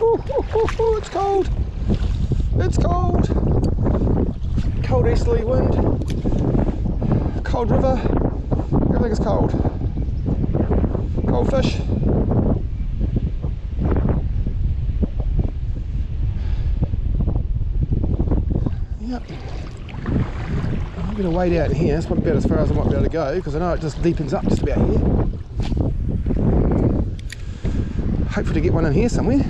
Ooh, ooh, ooh, it's cold. It's cold. Cold easterly wind. Cold river. Everything is cold. Cold fish. Yep. I'm going to wade out here. That's probably about as far as I might be able to go because I know it just deepens up just about here. Hopefully to get one in here somewhere.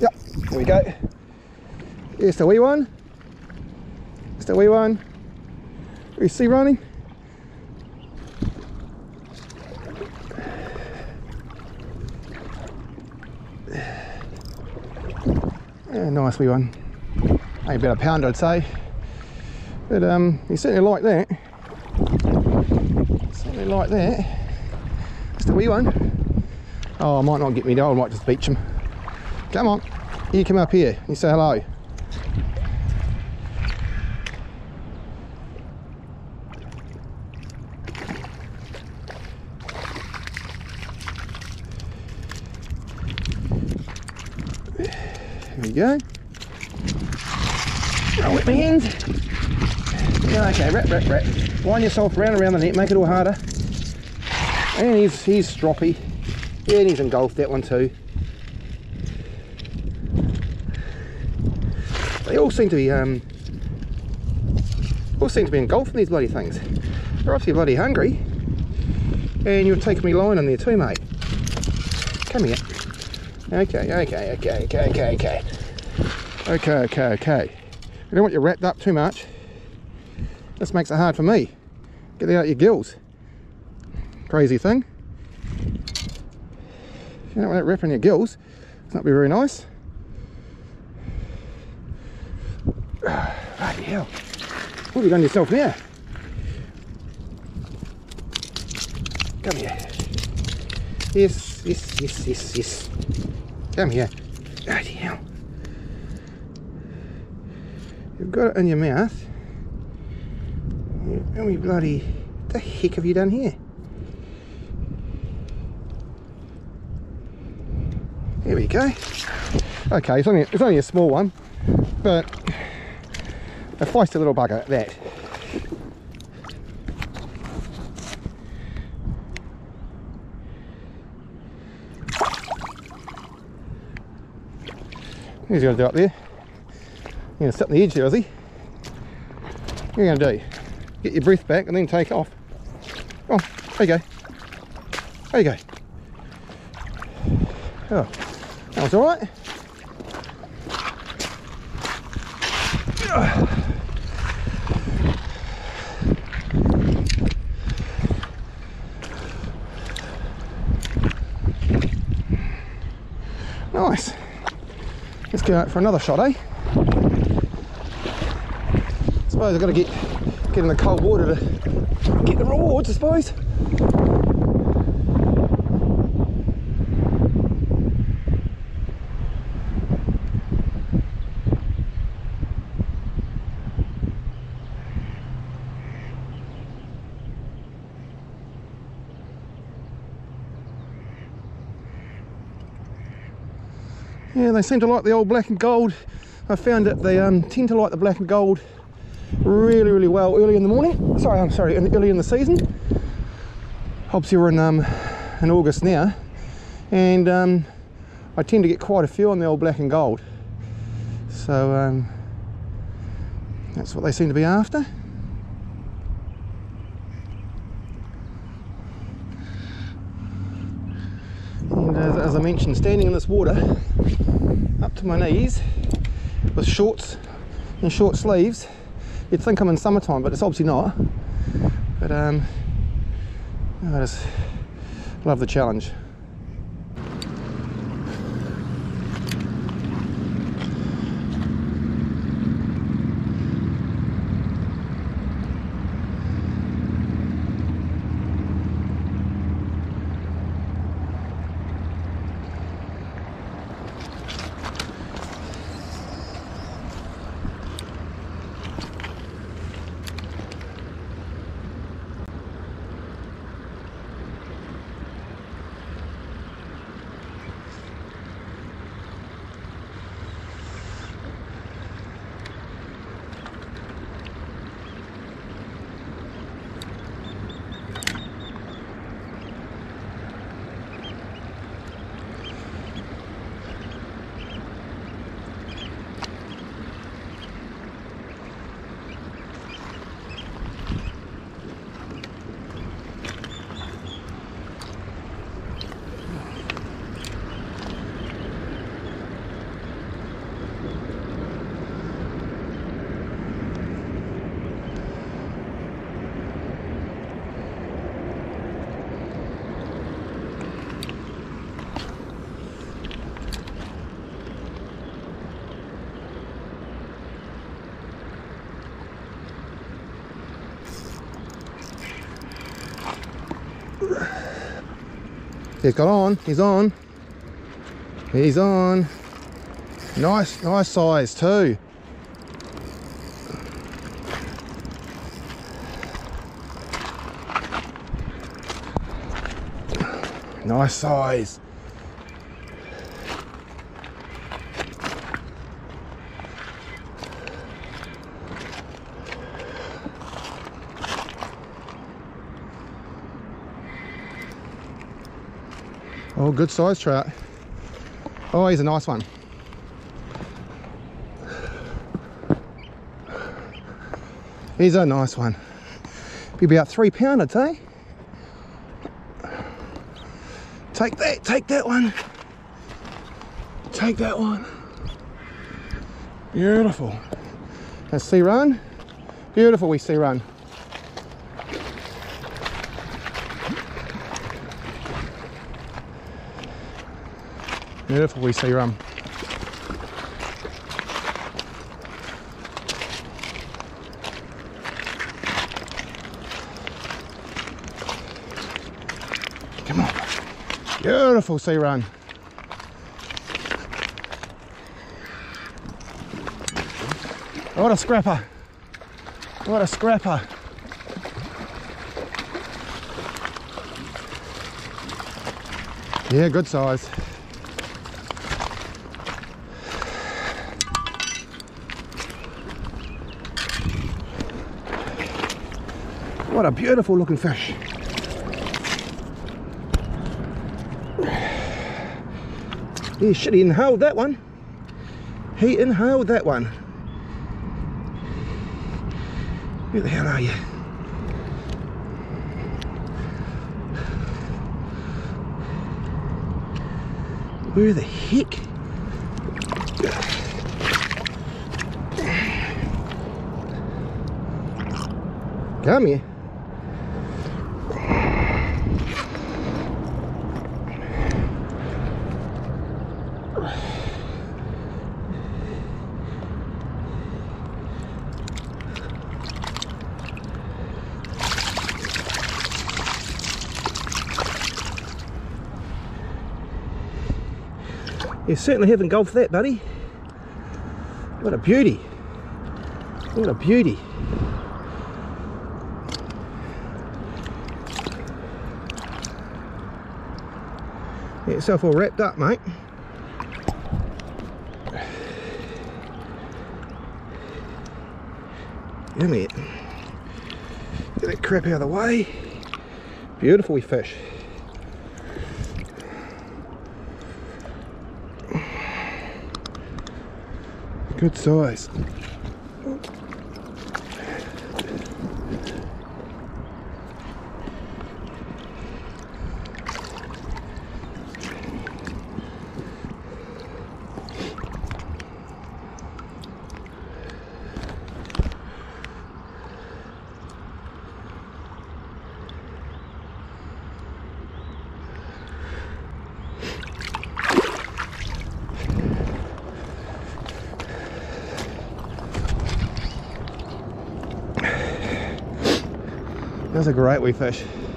Yep, there we go. One. It's the wee one. You see running? Yeah, nice wee one. Maybe about a pound I'd say. But um, you certainly like that. Certainly like that. It's the wee one. Oh, I might not get me though, I might just beach him. Come on, you come up here. You say hello. Here we go. Roll my hands. Okay, wrap, wrap, wrap. Wind yourself round around the net, make it all harder. And he's he's stroppy. Yeah, and he's engulfed that one too. They all seem to be um all seem to be engulfing these bloody things. They're obviously bloody hungry. And you're taking me line on there too, mate. Come here. Okay, okay, okay, okay, okay, okay. Okay, okay, okay. I don't want you wrapped up too much. This makes it hard for me. Get out your gills. Crazy thing. If you don't want that wrapping your gills, it's not be very nice. Bloody hell. What have you done yourself now? Come here. Yes, yes, yes, yes, yes. Come here. Bloody hell. You've got it in your mouth. How many bloody... the heck have you done here? There we go. Okay, it's only, it's only a small one, but a feisty little bugger, at that. He's going to do up there. You're going to sit on the edge there, is he? What are you going to do? Get your breath back and then take off. Oh, there you go. There you go. Oh, that was all right. Nice. Let's go out for another shot, eh? I Suppose I've got to get get in the cold water to get the rewards, I suppose. Yeah, they seem to like the old black and gold. I found that they um, tend to like the black and gold really, really well early in the morning. Sorry, I'm sorry, early in the season. Obviously, we're in um, in August now, and um, I tend to get quite a few on the old black and gold. So um, that's what they seem to be after. And as, as I mentioned, standing in this water up to my knees, with shorts and short sleeves. You'd think I'm in summertime, but it's obviously not. But um, I just love the challenge. He's got on, he's on. He's on. Nice, nice size too. Nice size. Oh, good size trout. Oh, he's a nice one. He's a nice one. Be about three pound, I'd eh? say. Take that, take that one. Take that one. Beautiful. Let's run. Beautiful we sea run. Beautiful we sea run. Come on. Beautiful sea run. What a scrapper. What a scrapper. Yeah, good size. What a beautiful looking fish. He should have inhaled that one. He inhaled that one. Where the hell are you? Where the heck? Come here. You certainly haven't golfed that, buddy. What a beauty. What a beauty. Get yourself all wrapped up, mate. It. Get that crap out of the way. Beautiful fish. Good size. That's a great wee fish.